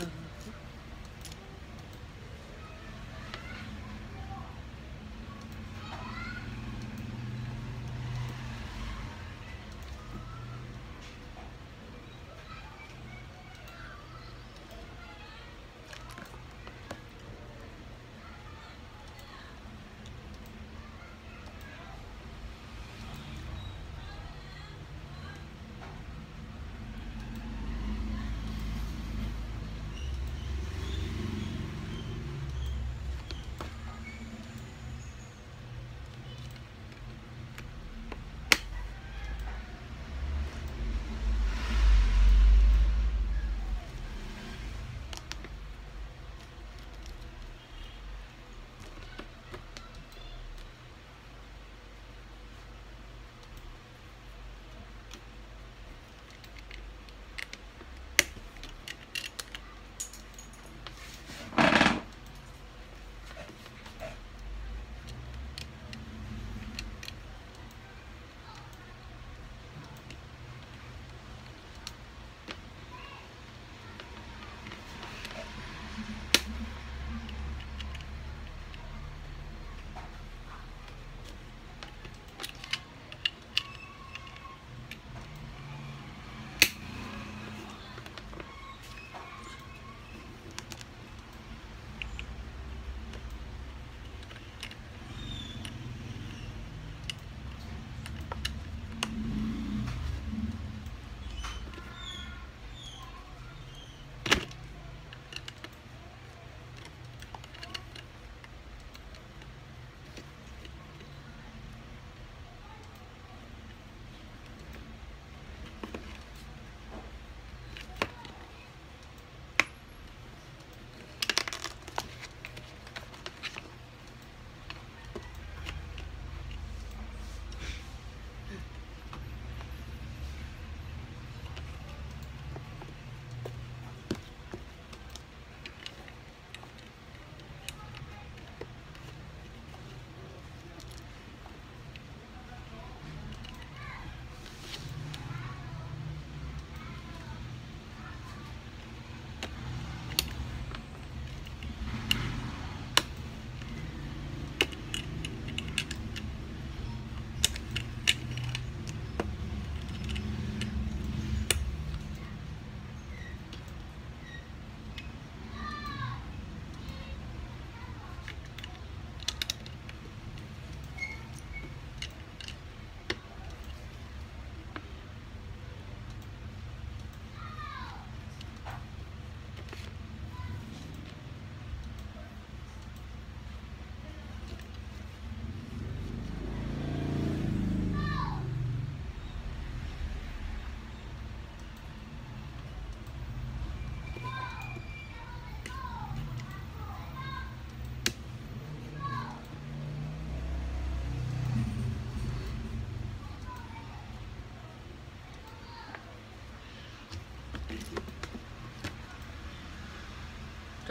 after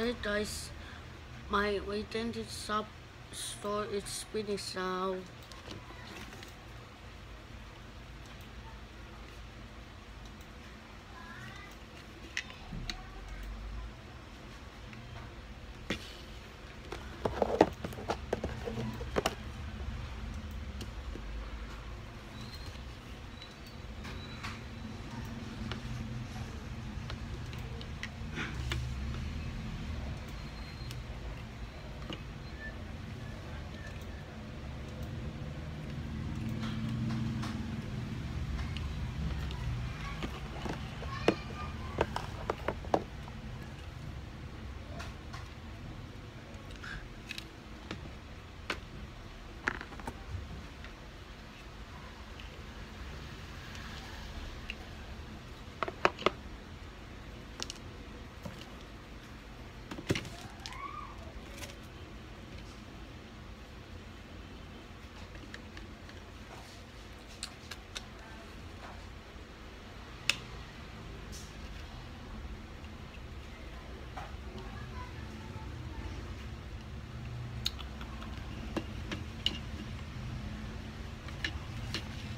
later, my waiting. didn't store its spinning sound.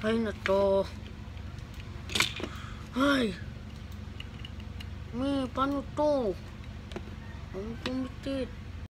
ay na to. Ay! Mi, paano to? Ang pumitit.